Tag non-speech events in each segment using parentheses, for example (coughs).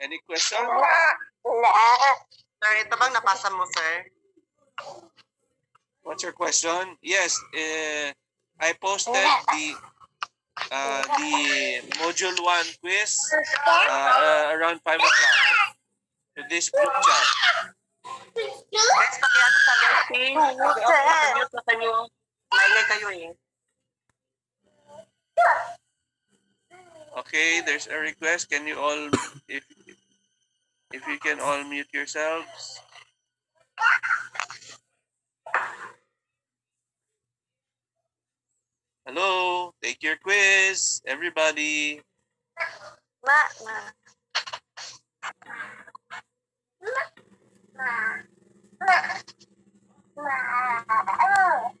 Any question? Sir, ito bang napasa mo, sir? What's your question? Yes, uh, I posted the uh, the module one quiz uh, uh, around five o'clock to this group chat. Guys, pakiano sa page. Pag-mute na kayo. Maingay kayo eh. Okay, there's a request. Can you all, if if you can all mute yourselves? Hello, take your quiz, everybody. Ma, ma. Oh.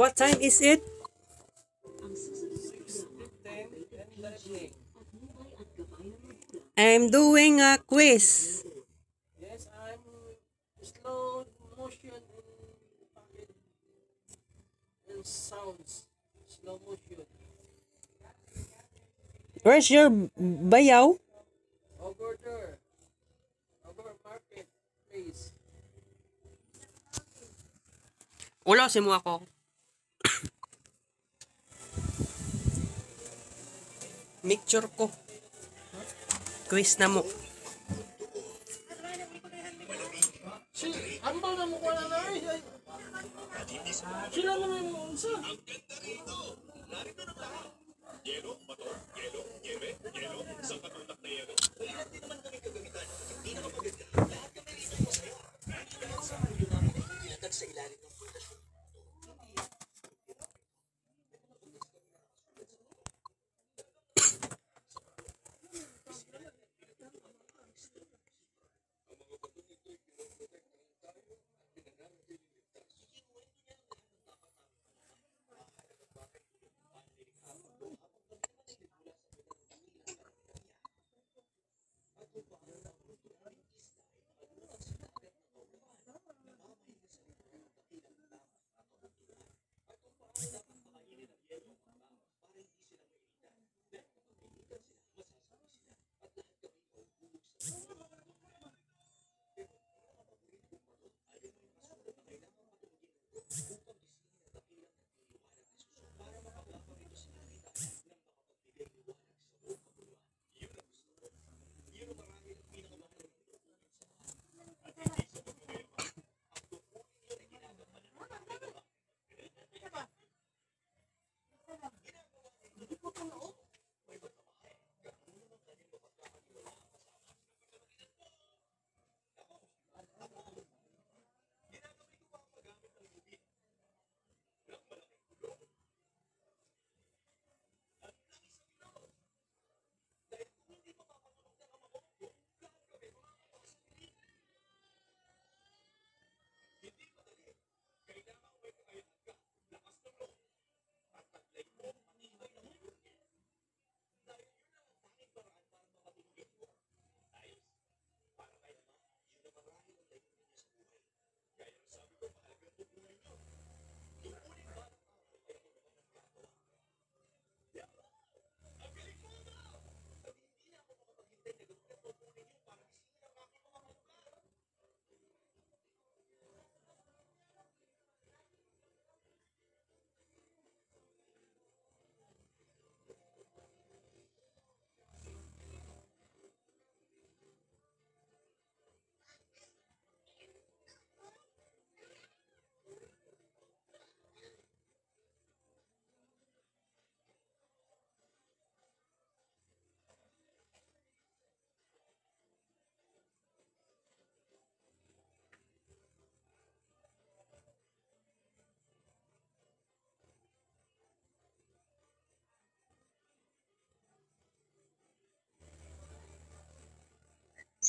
What time is it? I'm doing a quiz. Yes, I'm slow motion and sounds. Slow motion. Where's your bayaw? Over there. Over market place. Ulo, si mo ako. Mixture ko. Quiz na mo.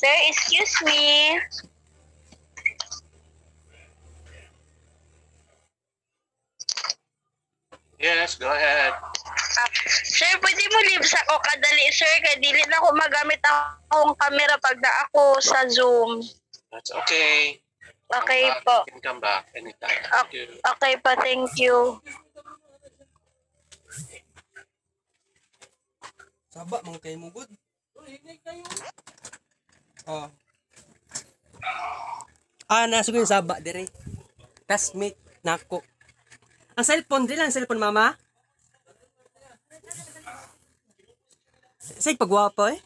Sir, excuse me. Yes, go ahead. Ah, sir, pwede mo leave sa ko kadali, sir. Kaya dili na ako magamit akong camera pag na ako sa Zoom. That's okay. Okay Come back. po. You can come back anytime. Thank you. Okay pa, thank you. Saba, mga kayo mo good. Oh. Ah, nasa ko yung saba, dire. Classmate, nako. Ang cellphone, din lang cellphone, mama. Say, pagwapo eh.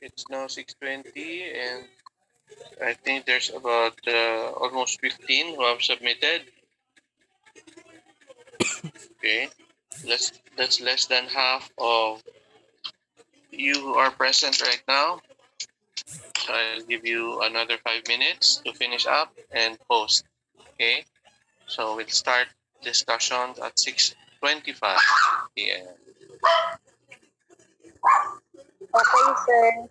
It's now 6.20 and I think there's about uh, almost 15 who have submitted. Okay, that's, that's less than half of you who are present right now. So I'll give you another five minutes to finish up and post. Okay, so we'll start discussions at 6.25 p.m. Okay, sir.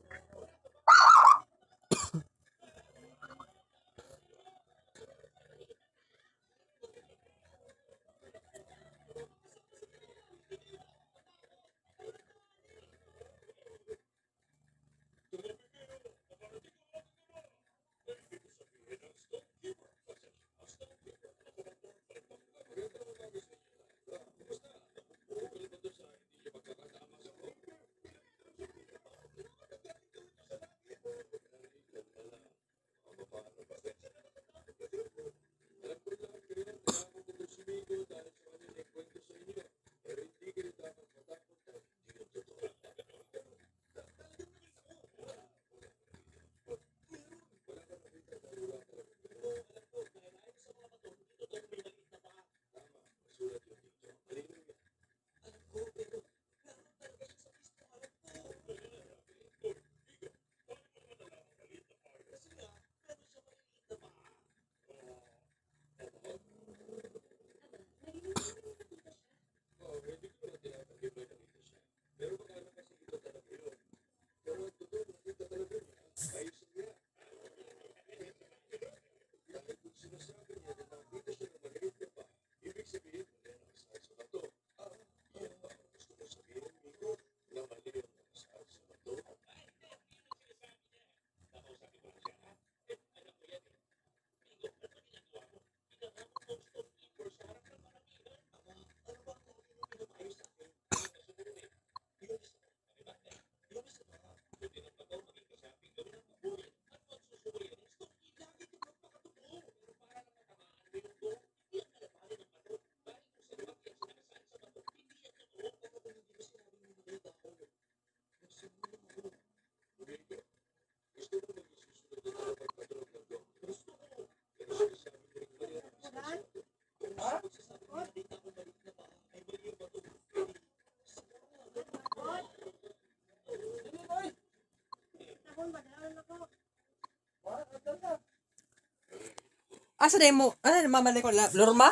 Asa na mo? Ano na mamali ko? Lorma?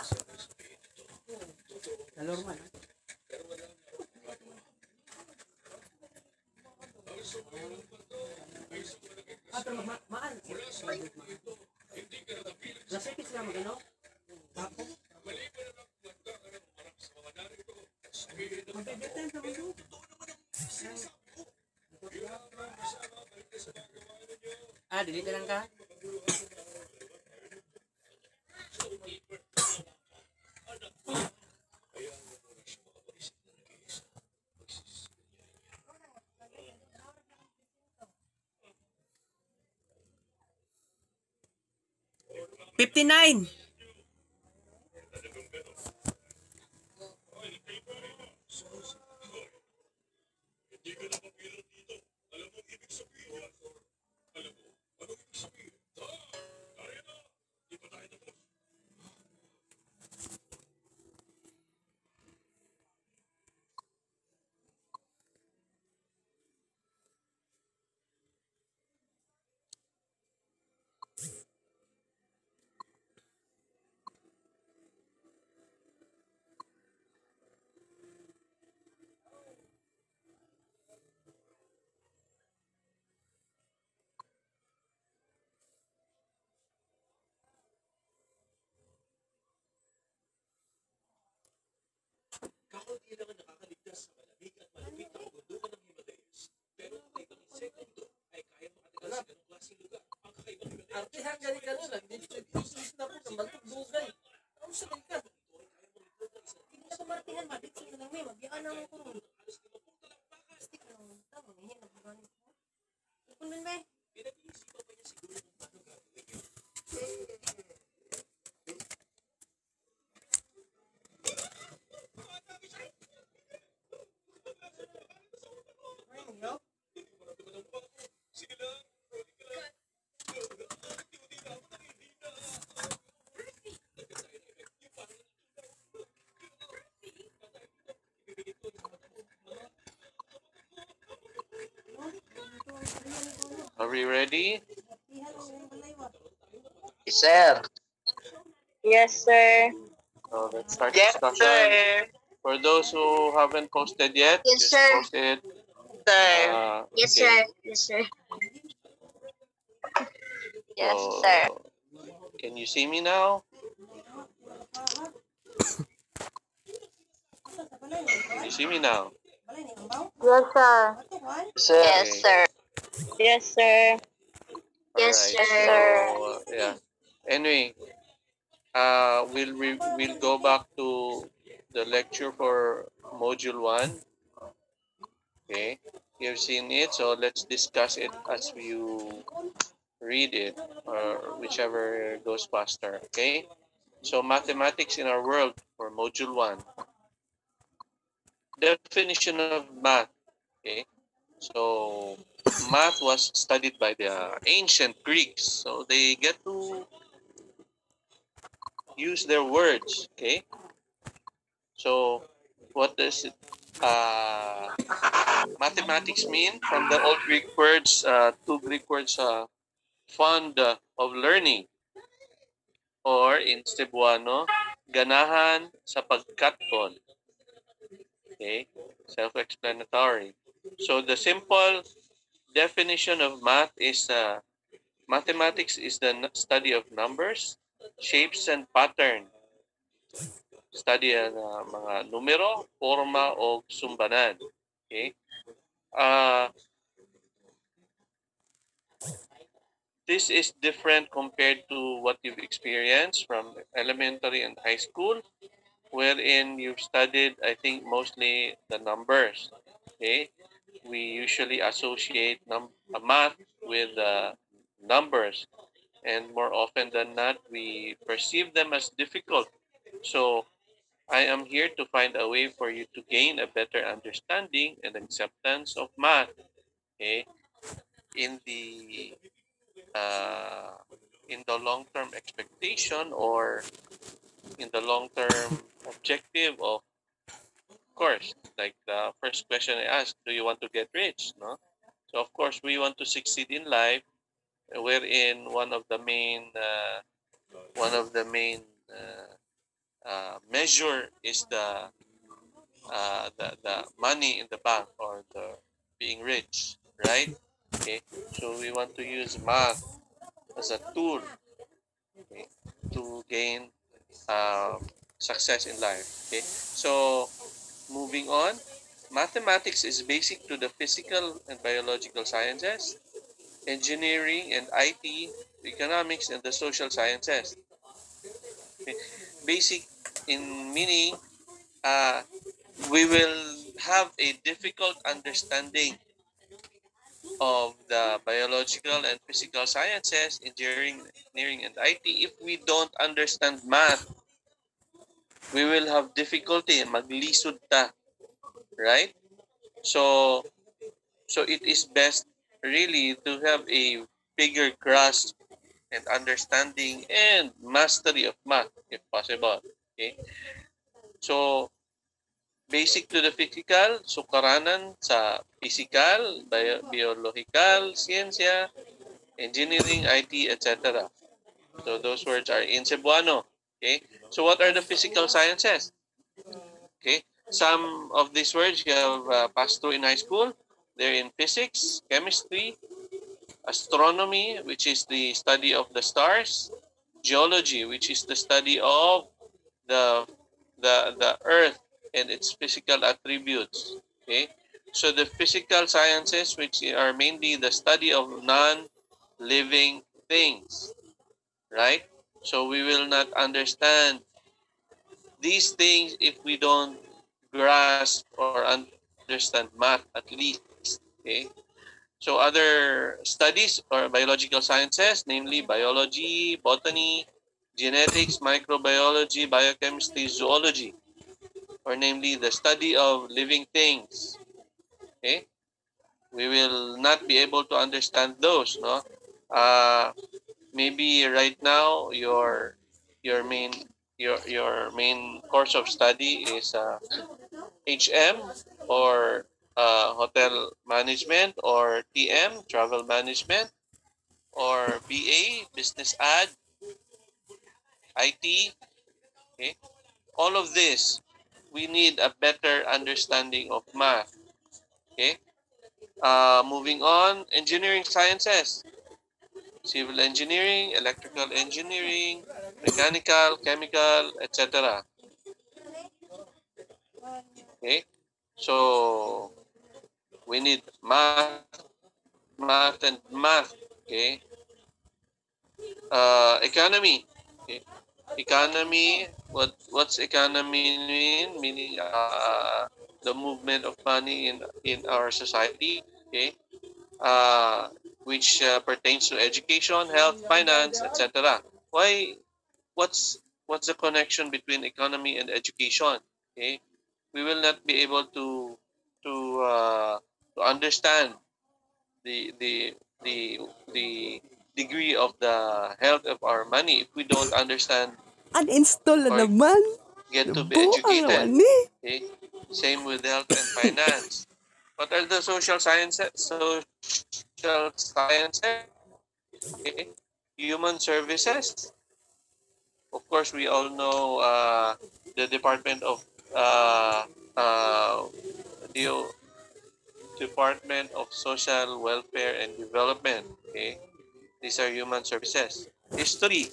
59. Kakunti lang ang nakakaligtas sa malamig at malapit ang bundukan ng Himalayas. Pero ang kakaibang insekto ay kaya makatagal sa ganong klaseng lugar. Ang kakaibang Himalayas... Artihan ganit ka nun, nag-distribute na po ng bantog bugay. We ready? Yes, sir. Yes, sir. So let's start Yes, discussion. sir. For those who haven't posted yet, Yes, just sir. post it. Sir. Uh, Yes, okay. sir. Yes, sir. Yes, So, sir. Can you see me now? Can you see me now? Yes, sir. Sir. Yes, sir. Yes, sir. Yes, Alright, sir. So, uh, yeah. Anyway, uh, we'll re- we'll go back to the lecture for module one. Okay, you've seen it, so let's discuss it as you read it, or whichever goes faster. Okay. So mathematics in our world for module one. Definition of math. Okay. So math was studied by the ancient Greeks. So they get to use their words. Okay. So what does it, uh, mathematics mean? From the old Greek words, uh, two Greek words, uh, fond of learning. Or in Cebuano, ganahan sa pagkatkon. Okay, self-explanatory. So the simple definition of math is uh, mathematics is the study of numbers, shapes, and pattern. Study ang uh, mga numero, forma, o sumbanan. Okay? Uh, this is different compared to what you've experienced from elementary and high school, wherein you've studied, I think, mostly the numbers. Okay? We usually associate math with uh, numbers, and more often than not, we perceive them as difficult. So, I am here to find a way for you to gain a better understanding and acceptance of math. Okay? In the uh, in the long-term expectation or in the long-term objective of course like the first question i asked do you want to get rich no so of course we want to succeed in life wherein one of the main uh, one of the main uh, uh, measure is the, uh, the the money in the bank or the being rich right okay so we want to use math as a tool okay, to gain um, success in life. Okay, so moving on, mathematics is basic to the physical and biological sciences, engineering and IT, economics and the social sciences. Basic in meaning, uh, we will have a difficult understanding of the biological and physical sciences, engineering, engineering and IT, if we don't understand math, we will have difficulty. Maglisod ta. Right? So, so it is best really to have a bigger grasp and understanding and mastery of math, if possible. Okay? So, basic to the physical, sukaranan sa physical, bio, biological, siyensya, engineering, IT, etc. So those words are in Cebuano. Okay. So what are the physical sciences? Okay. Some of these words you have uh, passed through in high school. They're in physics, chemistry, astronomy, which is the study of the stars, geology, which is the study of the the the earth and its physical attributes. Okay, so the physical sciences, which are mainly the study of non-living things, right? So we will not understand these things if we don't grasp or understand math at least. Okay, so other studies or biological sciences, namely biology, botany, genetics, microbiology, biochemistry, zoology or namely the study of living things. Okay? We will not be able to understand those, no? Uh, maybe right now your your main your your main course of study is uh, HM or uh, hotel management or TM, travel management, or BA, business ad, IT. Okay, all of this, we need a better understanding of math. Okay, uh, moving on, engineering sciences, civil engineering, electrical engineering, mechanical, chemical, etc. Okay, so we need math, math, and math. Okay, uh, economy. Okay. Economy. What what's economy mean? Meaning uh, the movement of money in in our society. Okay, uh, which uh, pertains to education, health, finance, etc. Why? What's what's the connection between economy and education? Okay, we will not be able to to uh, to understand the the the the degree of the health of our money if we don't understand Uninstall na Or- naman. get to be educated okay same with health and finance what are the social sciences social sciences okay human services of course we all know uh, the department of uh, uh, the department of social welfare and development okay these are human services history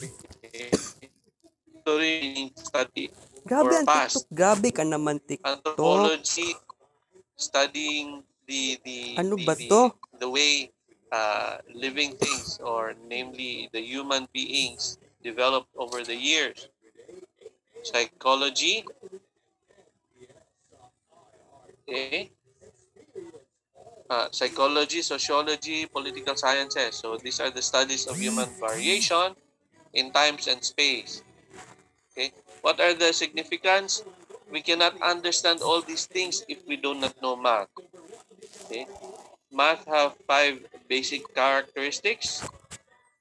okay. history study Grabe or past. Grabe ka naman TikTok. anthropology studying the the Ano the, ba the, the way uh, living things or namely the human beings developed over the years. Psychology. Okay uh, psychology sociology political sciences. So these are the studies of human variation in times and space. Okay? What are the significance? We cannot understand all these things if we do not know math. Okay? Math have five basic characteristics.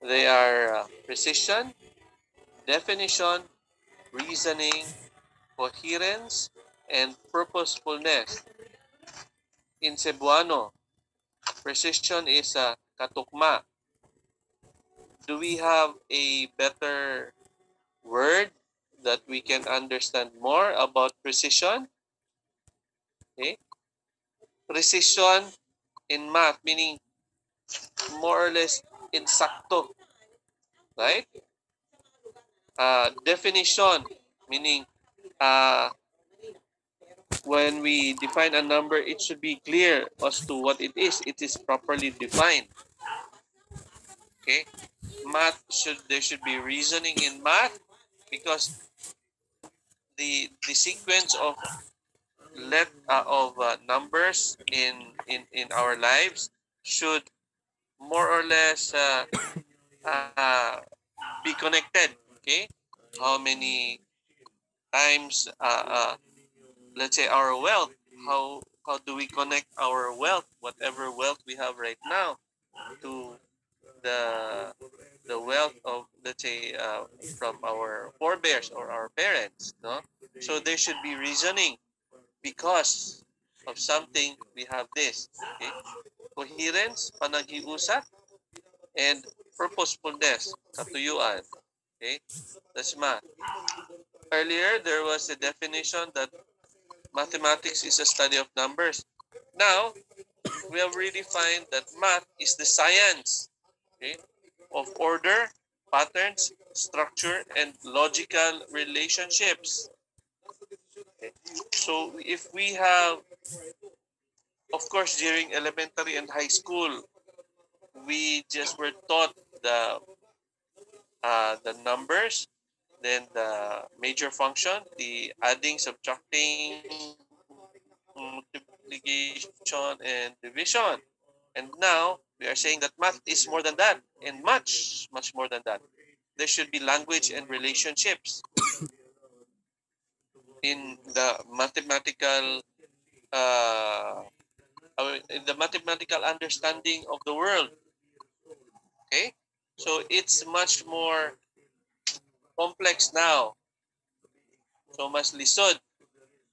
They are uh, precision, definition, reasoning, coherence, and purposefulness. In Cebuano, precision is a katukma. Do we have a better word that we can understand more about precision. Okay. Precision in math, meaning more or less insakto. Right? Uh, definition, meaning uh, when we define a number, it should be clear as to what it is. It is properly defined. Okay? Math should there should be reasoning in math because the the sequence of let uh, of uh, numbers in in in our lives should more or less uh, (coughs) uh, be connected okay? How many times uh, uh, let's say our wealth how how do we connect our wealth whatever wealth we have right now to the the wealth of let's say uh, from our forebears or our parents no? So there should be reasoning because of something we have this okay? Coherence panagiusap and purposefulness katuyuan okay? That's math. Earlier there was a definition that mathematics is a study of numbers. Now we have really find that math is the science okay, of order, patterns, structure, and logical relationships. So if we have, of course, during elementary and high school, we just were taught the uh, the numbers, then the major function, the adding, subtracting, multiplication, and division. And now we are saying that math is more than that and much, much more than that. There should be language and relationships in the mathematical uh, in the mathematical understanding of the world. Okay? So it's much more complex now. So mas lisod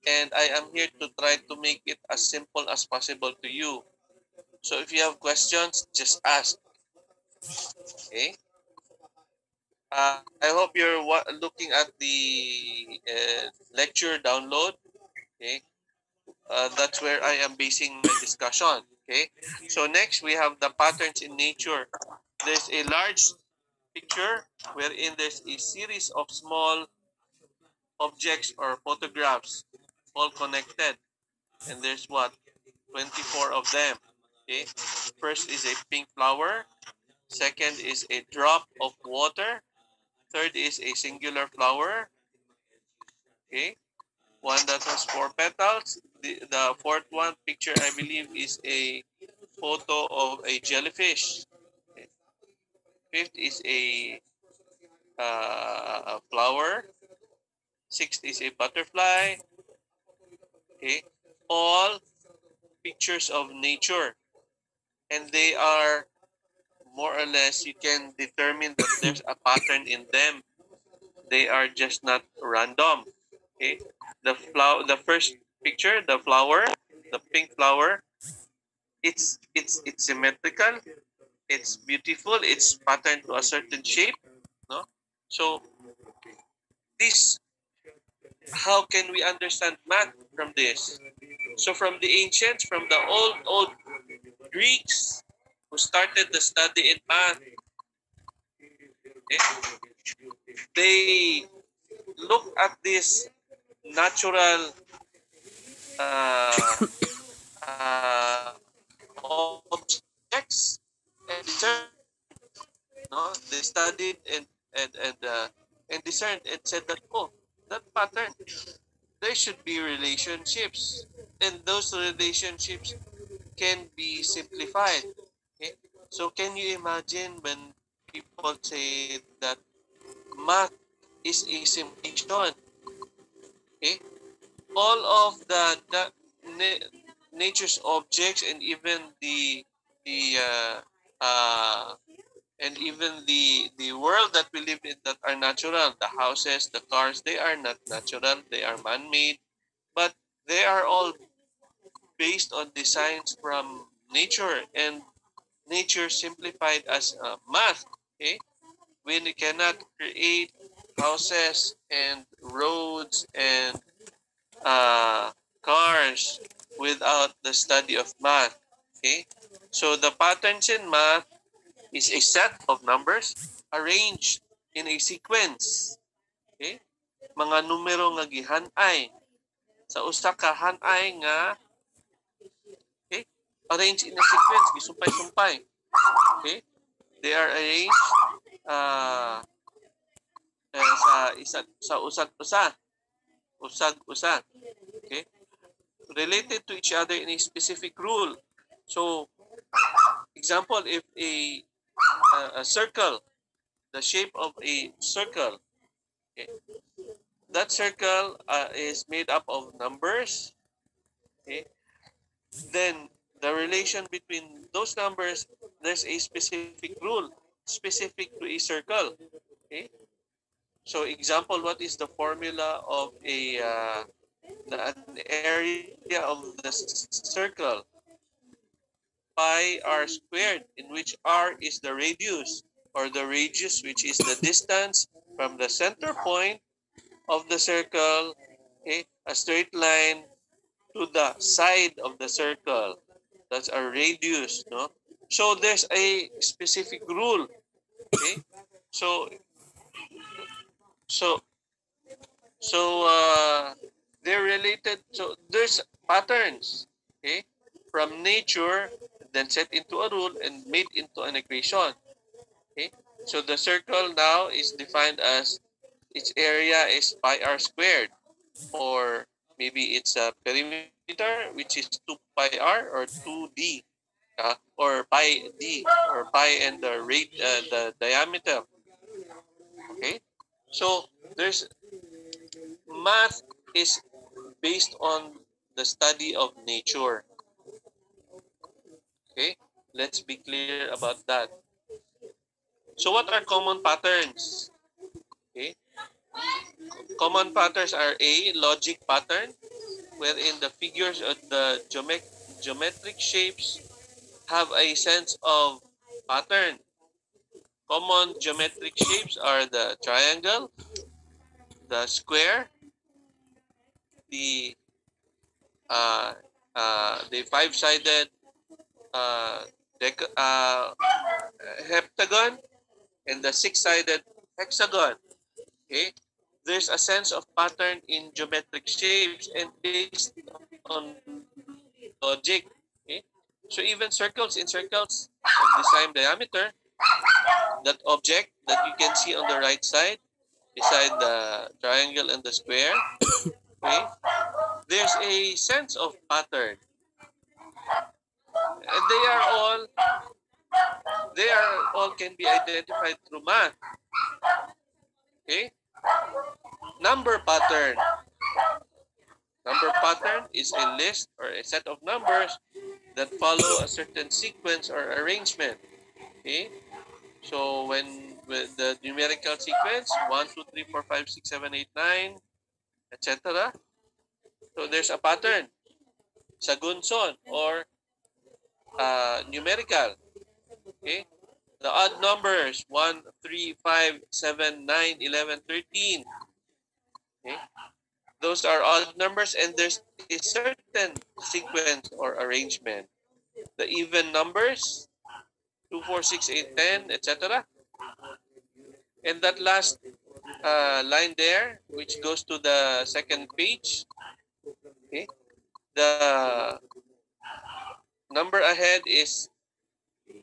and I am here to try to make it as simple as possible to you. So if you have questions, just ask. Okay? Uh, I hope you're looking at the uh, lecture download. Okay? Uh, that's where I am basing my discussion. Okay? So next, we have the patterns in nature. There's a large picture wherein there's a series of small objects or photographs all connected. And there's what? 24 of them. Okay? First is a pink flower. Second is a drop of water. Third is a singular flower. Okay? One that has four petals. The, the fourth one picture, I believe, is a photo of a jellyfish. Okay. Fifth is a, uh, a flower. Sixth is a butterfly. Okay? All pictures of nature. And they are more or less, you can determine that there's a pattern in them. They are just not random. Okay? The flower, the first picture, the flower, the pink flower, it's it's it's symmetrical, it's beautiful, it's patterned to a certain shape. No? So this how can we understand math from this? So from the ancients, from the old old Greeks who started the study in math, okay, they look at this natural uh, uh, objects and discern. No, they studied and and and uh, and discerned and said that oh, that pattern there should be relationships, and those relationships can be simplified. Okay, so can you imagine when people say that math is a simulation? Okay, all of the, the na- nature's objects and even the the uh, uh, and even the the world that we live in that are natural the houses the cars they are not natural they are man-made but they are all based on designs from nature and nature simplified as uh, math okay you cannot create houses and roads and uh, cars without the study of math. Okay? So the patterns in math is a set of numbers arranged in a sequence. Okay? Mga numero nga gihanay sa usa ka hanay nga? Arranged in a sequence gisumpay-sumpay. Okay? They are arranged uh, uh, sa isa sa usag-usa usag-usa. Okay? Related to each other in a specific rule. So, example, if a, a, a circle, the shape of a circle, okay, that circle uh, is made up of numbers, okay, then the relation between those numbers, there's a specific rule specific to a circle. Okay? So example, what is the formula of a uh, an area of the circle? Pi r squared, in which r is the radius, or the radius, which is the distance from the center point of the circle, okay, a straight line to the side of the circle. That's a radius, no? So there's a specific rule, okay? So so so uh, they're related so there's patterns okay from nature then set into a rule and made into an equation okay so the circle now is defined as its area is pi r squared or maybe it's a perimeter which is 2 pi r or 2d uh, or pi d or pi and the rate uh, the diameter okay so there's math is based on the study of nature. Okay, let's be clear about that. So what are common patterns? Common patterns are A, logic pattern. wherein the figures of the geomet- geometric shapes have a sense of pattern. Common geometric shapes are the triangle, the square, the uh, uh, the five-sided uh, uh, heptagon, and the six-sided hexagon. Okay, there's a sense of pattern in geometric shapes and based on logic. Okay, so even circles in circles of the same diameter, that object that you can see on the right side, beside the triangle and the square, okay, there's a sense of pattern. And they are all they are all can be identified through math. Okay? Number pattern. Number pattern is a list or a set of numbers that follow a certain sequence or arrangement. Okay? So when with the numerical sequence 1, 2, 3, 4, 5, 6, 7, 8, 9, etc. So there's a pattern. Sagunson or uh, numerical. Okay? The odd numbers 1, 3, 5, 7, 9, 11, 13. Okay? Those are odd numbers and there's a certain sequence or arrangement. The even numbers 2, 4, 6, 8, 10, etc. And that last uh, line there, which goes to the second page, okay, the number ahead is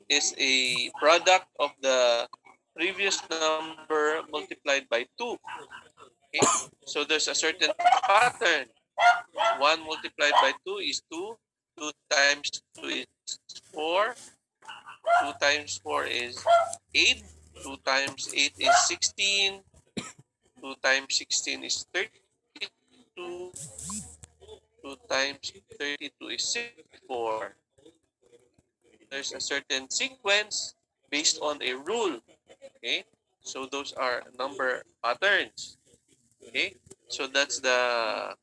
is a product of the previous number multiplied by 2. Okay? So there's a certain pattern. 1 multiplied by 2 is 2. 2 times 2 is 4. 2 times 4 is 8. 2 times 8 is 16. 2 times 16 is 32. 2 times 32 is 64. There's a certain sequence based on a rule. Okay? So those are number patterns. Okay? So that's the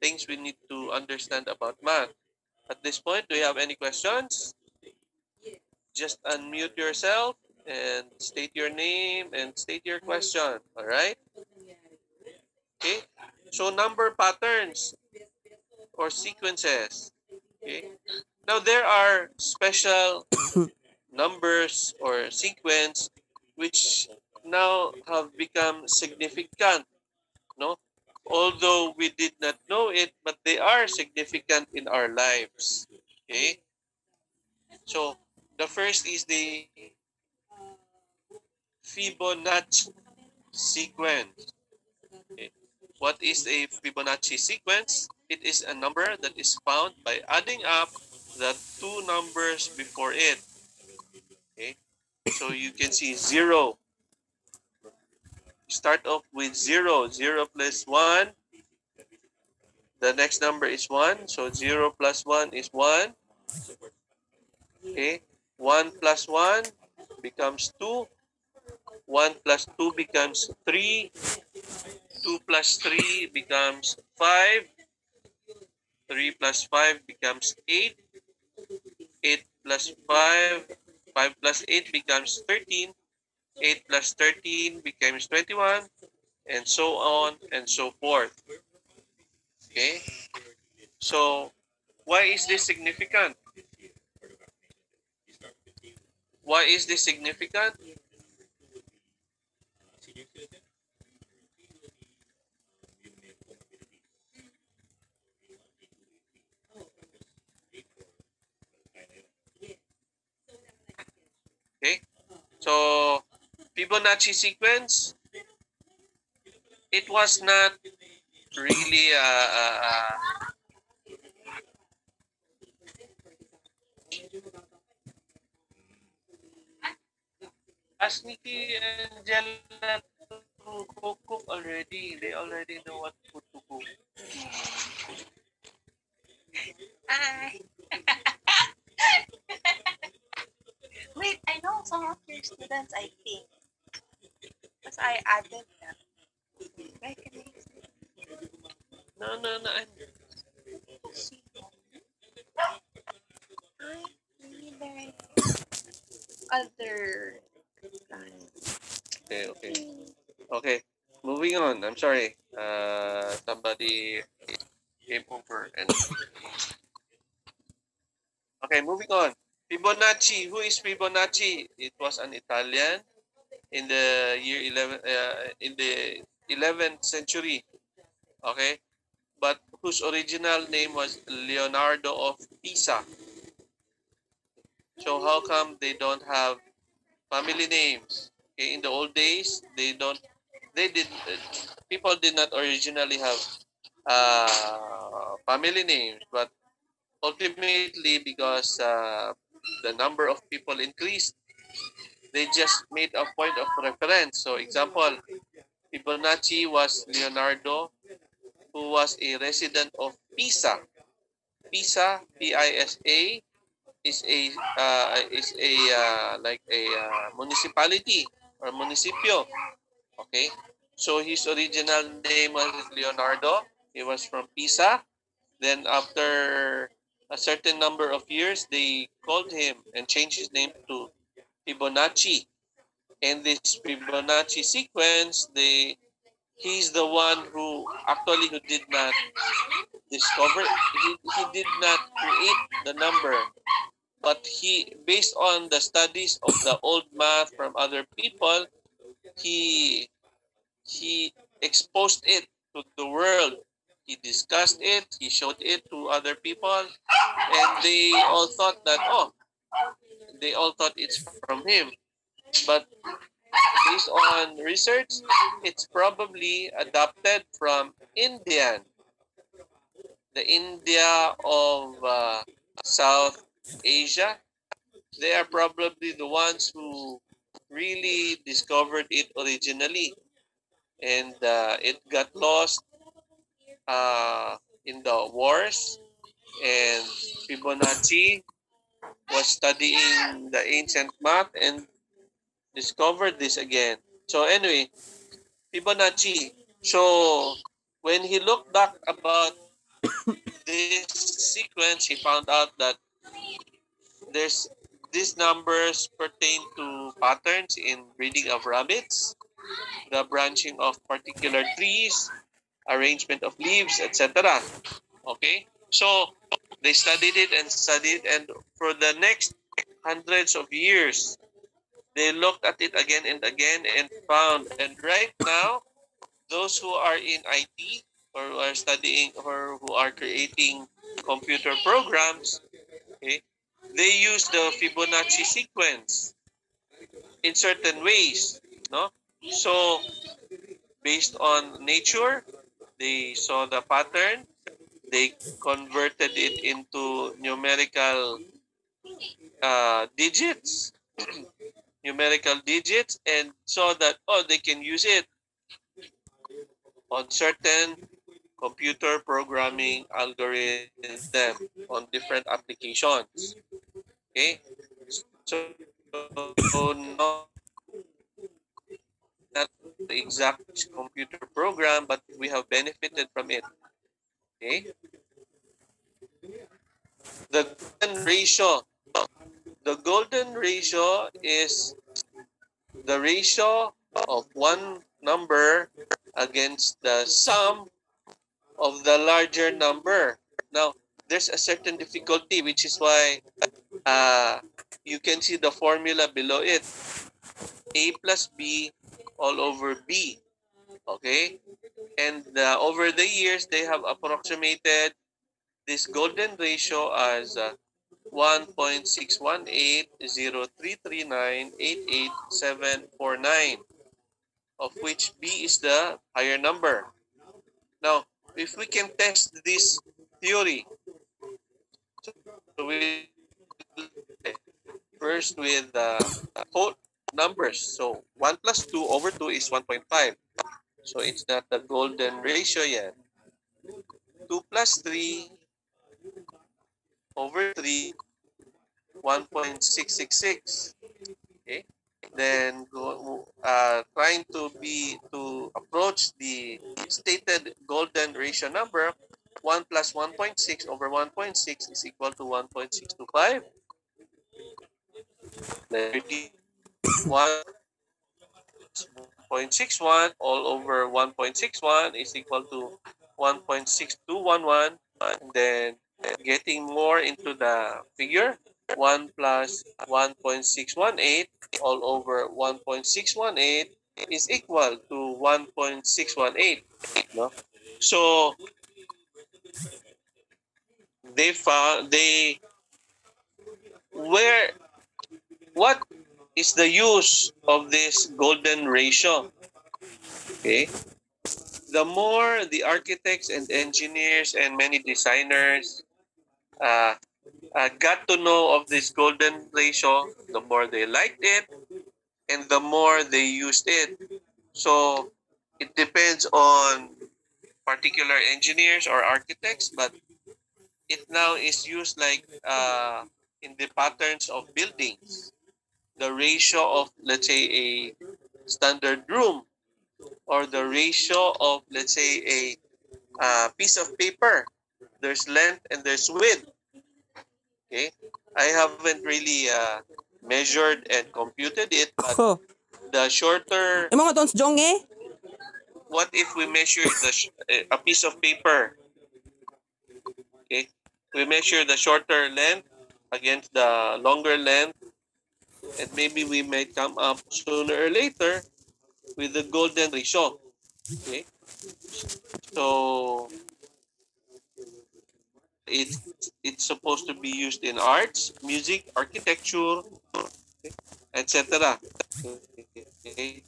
things we need to understand about math. At this point, do you have any questions? Just unmute yourself and state your name and state your question. All right? Okay? So number patterns or sequences. Okay? Now there are special numbers or sequence which now have become significant. No? Although we did not know it, but they are significant in our lives. Okay? So the first is the Fibonacci sequence. Okay. What is a Fibonacci sequence? It is a number that is found by adding up the two numbers before it. Okay. So you can see zero. Start off with zero. Zero plus one. The next number is one. So zero plus one is one. Okay. One plus one becomes two. 1 plus 2 becomes 3. 2 plus 3 becomes 5. 3 plus 5 becomes 8. 8 plus 5. 5 plus 8 becomes 13. 8 plus 13 becomes 21. And so on and so forth. Okay? So, why is this significant? Why is this significant? Okay, so Fibonacci sequence, it was not really a, a, a Ask Nikki and Jella cook, cook already. They already know what food to cook. Hi. (laughs) Wait, I know some of your students, I think. Because I added them. No, no, no. I'm... Other. Okay, okay. Okay, moving on. I'm sorry. Uh, somebody came over and. okay, moving on. Fibonacci. Who is Fibonacci? It was an Italian in the year 11 uh, in the 11th century. Okay, but whose original name was Leonardo of Pisa. So how come they don't have family names? Okay, in the old days, they don't. They did. People did not originally have uh, family names, but ultimately, because uh, the number of people increased, they just made a point of reference. So, example, Fibonacci was Leonardo, who was a resident of Pisa. Pisa, P-I-S-A, is a uh, is a uh, like a uh, municipality or municipio. Okay, so his original name was Leonardo. He was from Pisa. Then after a certain number of years, they called him and changed his name to Fibonacci. And this Fibonacci sequence, they he's the one who actually who did not discover he, he did not create the number but he based on the studies of the old math from other people he he exposed it to the world he discussed it he showed it to other people and they all thought that oh they all thought it's from him but based on research it's probably adopted from indian the india of uh, south Asia, they are probably the ones who really discovered it originally. And uh, it got lost uh, in the wars. And Fibonacci was studying the ancient math and discovered this again. So anyway, Fibonacci. So when he looked back about this sequence, he found out that there's these numbers pertain to patterns in breeding of rabbits, the branching of particular trees, arrangement of leaves, etc. Okay, so they studied it and studied, and for the next hundreds of years, they looked at it again and again and found. And right now, those who are in IT or who are studying or who are creating computer programs, okay, they use the Fibonacci sequence in certain ways, no? So, based on nature, they saw the pattern, they converted it into numerical uh, digits, (clears throat) numerical digits, and saw that, oh, they can use it on certain computer programming algorithm on different applications. Okay? So, so not the exact computer program, but we have benefited from it. Okay? The golden ratio. The golden ratio is the ratio of one number against the sum of the larger number. Now, there's a certain difficulty, which is why uh, you can see the formula below it. A plus B all over B. Okay? And uh, over the years, they have approximated this golden ratio as uh, 1.61803398879 of which B is the higher number. Now, if we can test this theory, so we first with uh, numbers. So 1 plus 2 over 2 is 1.5. So it's not the golden ratio yet. 2 plus 3 over 3, 1.666. Okay. Then go, uh, trying to be to approach the stated golden ratio number, 1 plus 1.6 over 1.6 is equal to 1.625. 30, 1.61 all over 1.61 is equal to 1.6211. And then getting more into the figure, 1 plus 1.618 all over 1.618 is equal to 1.618. No? So they found they where what is the use of this golden ratio? Okay. The more the architects and engineers and many designers uh, uh, got to know of this golden ratio, the more they liked it and the more they used it. So it depends on particular engineers or architects, but it now is used like uh, in the patterns of buildings. The ratio of, let's say, a standard room or the ratio of, let's say, a uh, piece of paper. There's length and there's width. Okay, I haven't really uh, measured and computed it, but Oh. the shorter, Eh mga tons jong eh. what if we measure the sh- a piece of paper? Okay, we measure the shorter length against the longer length, and maybe we may come up sooner or later with the golden ratio. Okay, so it's it's supposed to be used in arts, music, architecture, etc. Okay.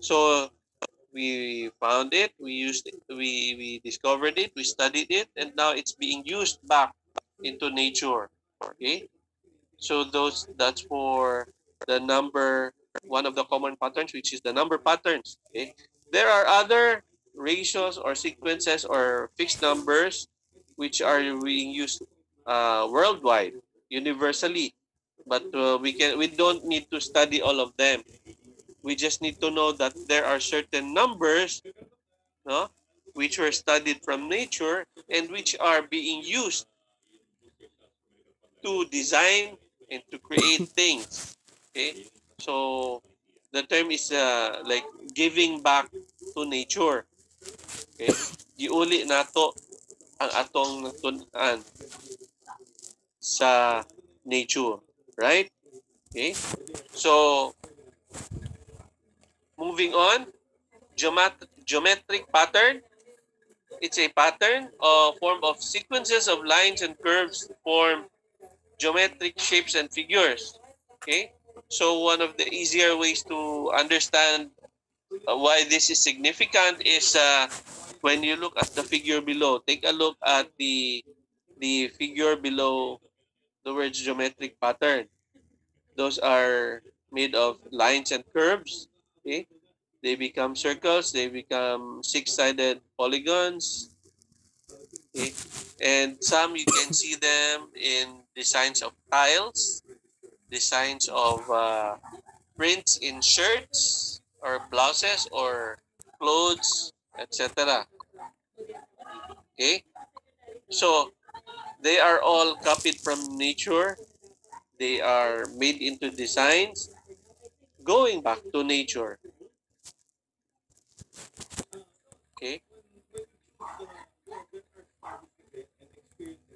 So we found it, we used it, we we discovered it, we studied it, and now it's being used back into nature. Okay. So those that's for the number one of the common patterns, which is the number patterns. Okay. There are other ratios or sequences or fixed numbers which are being used uh, worldwide, universally. But uh, we can we don't need to study all of them. We just need to know that there are certain numbers, no, which were studied from nature and which are being used to design and to create things. Okay, so the term is uh, like giving back to nature. Okay, giuli nato ang atong natunan sa nature, right? Okay, so moving on, geomet- geometric pattern. It's a pattern or form of sequences of lines and curves form geometric shapes and figures. Okay, so one of the easier ways to understand uh, why this is significant is uh, when you look at the figure below. Take a look at the the figure below the words geometric pattern. Those are made of lines and curves. Okay, they become circles. They become six-sided polygons. Okay, and some you can see them in designs of tiles, designs of uh, prints in shirts or blouses or clothes, etc. Okay, so they are all copied from nature. They are made into designs going back to nature. Okay.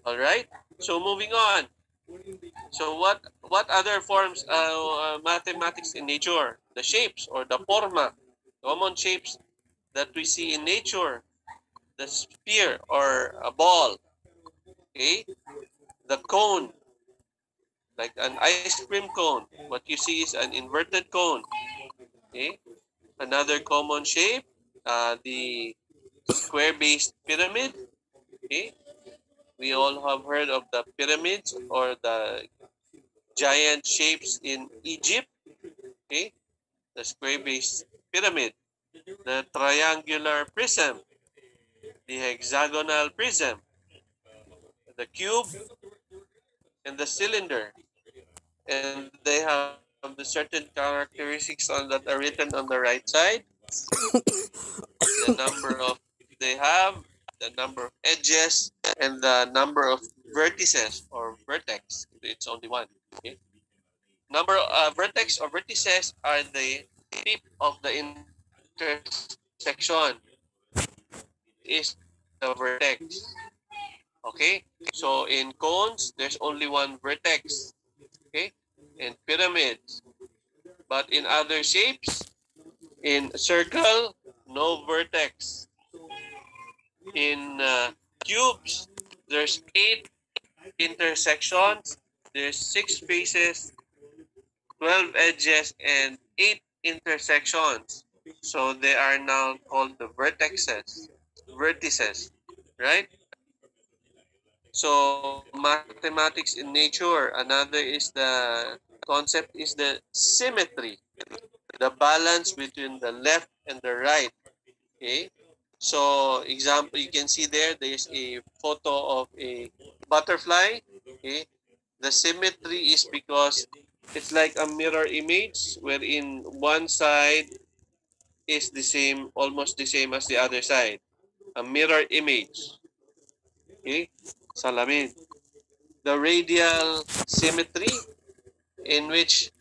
All right. So moving on. So what what other forms uh, mathematics in nature? The shapes or the forma, common shapes that we see in nature. The sphere or a ball. Okay. The cone, like an ice cream cone. What you see is an inverted cone. Okay. Another common shape, uh, the square-based pyramid. Okay. We all have heard of the pyramids or the giant shapes in Egypt. Okay. The square-based pyramid, the triangular prism, the hexagonal prism, the cube, and the cylinder. And they have the certain characteristics on that are written on the right side. (coughs) the number of they have, the number of edges, and the number of vertices or vertex. It's only one. Okay. number uh, vertex or vertices are the tip of the intersection is the vertex. Okay? So in cones, there's only one vertex. Okay? In pyramids. But in other shapes, in circle, no vertex. In uh, cubes, there's eight intersections, there's six faces, 12 edges, and eight intersections. So they are now called the vertexes, vertices, right? So mathematics in nature, another is the concept is the symmetry, the balance between the left and the right. Okay. So example, you can see there, there's a photo of a butterfly. Okay. The symmetry is because it's like a mirror image wherein one side is the same, almost the same as the other side. A mirror image. Okay? Salamin. The radial symmetry in which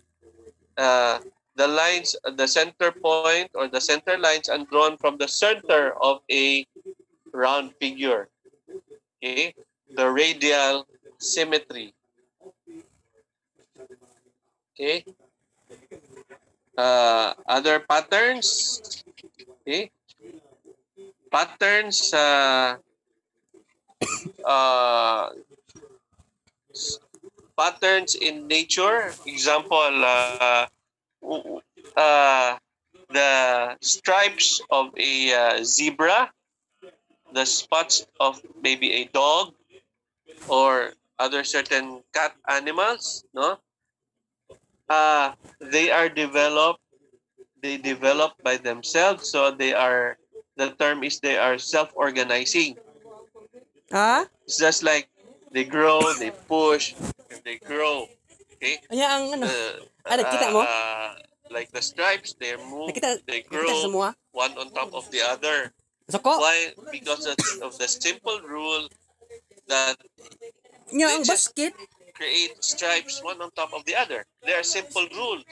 uh, the lines, the center point or the center lines are drawn from the center of a round figure. Okay? The radial symmetry. Okay? Uh, other patterns. Okay? Patterns uh, (coughs) uh, patterns in nature. Example, uh, uh, the stripes of a uh, zebra, the spots of maybe a dog, or other certain cat animals, no? Uh, they are developed, they develop by themselves, so they are, the term is they are self-organizing. Ha? It's just like they grow, they push, and they grow. Okay? Anya ang ano? Uh, Ah, nakita mo? uh, like the stripes, they move, Nakita, they nakita grow ha? one on top of the other. Sako? Why? Because of, the simple rule that Nya They ang basket. create stripes one on top of the other. They are simple rules.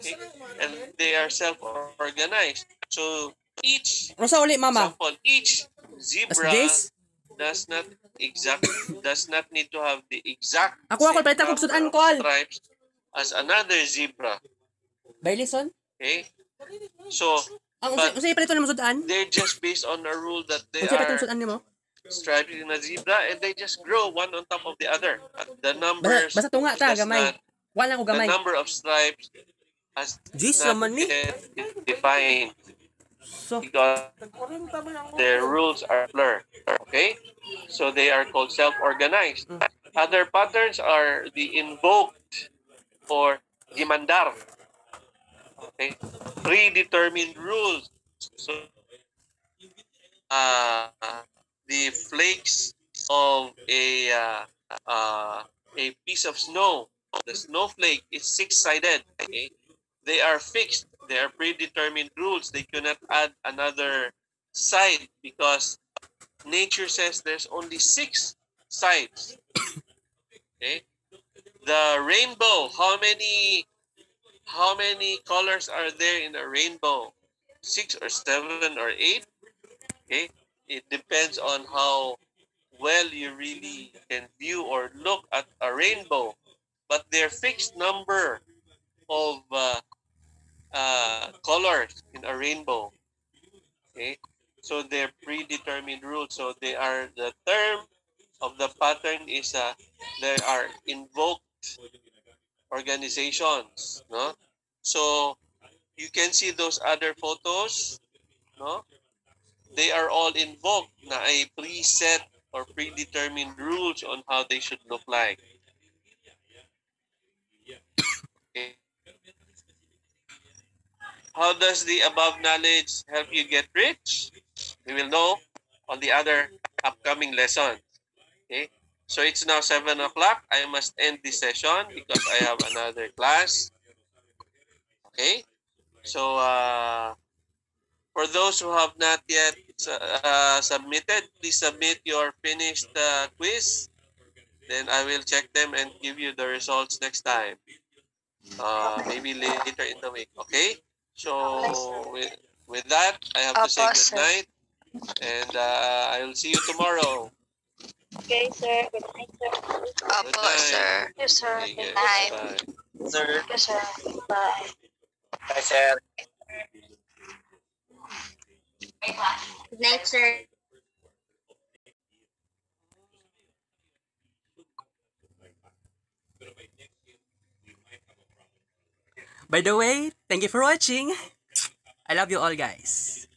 Okay? And they are self-organized. So each Ano sa uli, mama? example, each As zebra this? Does not exact does not need to have the exact Ako, ako, same palitan ko number sudan al. stripes as another zebra. Bailison? Okay? So Ang But- unsay unsay paliton mo sudan? they're just based on a rule that they are sudan nimo? striped in a zebra and they just grow one on top of the other. But the Basta numbers basta tunga ta gamay. Wala ko the gamay. number of stripes has Jeez, naman ni. defined So, because their rules are blurred. Okay? So they are called self-organized. Other patterns are the invoked or demandar. Okay? Predetermined rules. So uh, the flakes of a uh, uh, a piece of snow, the snowflake is six-sided. Okay? They are fixed. They are predetermined rules. They cannot add another side because nature says there's only six sides. Okay? The rainbow, how many how many colors are there in a rainbow? Six or seven or eight? Okay? It depends on how well you really can view or look at a rainbow. But their fixed number of uh, uh, colors in a rainbow. Okay, so they're predetermined rules. So they are the term of the pattern is uh, there are invoked organizations. No, so you can see those other photos. No, they are all invoked na a preset or predetermined rules on how they should look like. How does the above knowledge help you get rich? We will know on the other upcoming lessons. Okay. So it's now 7 o'clock. I must end this session because I have another class. Okay. So uh, for those who have not yet uh, submitted, please submit your finished uh, quiz. Then I will check them and give you the results next time. Uh, maybe later in the week. Okay. So with, with that, I have to say Opo, good sir. night, and uh, I will see you tomorrow. Okay, sir. Good night, sir. Good Opo, night. sir. Yes, sir. Good good. night. Bye. Sir. Yes, sir. Bye. Bye, sir. Good night, sir. By the way, thank you for watching. I love you all guys.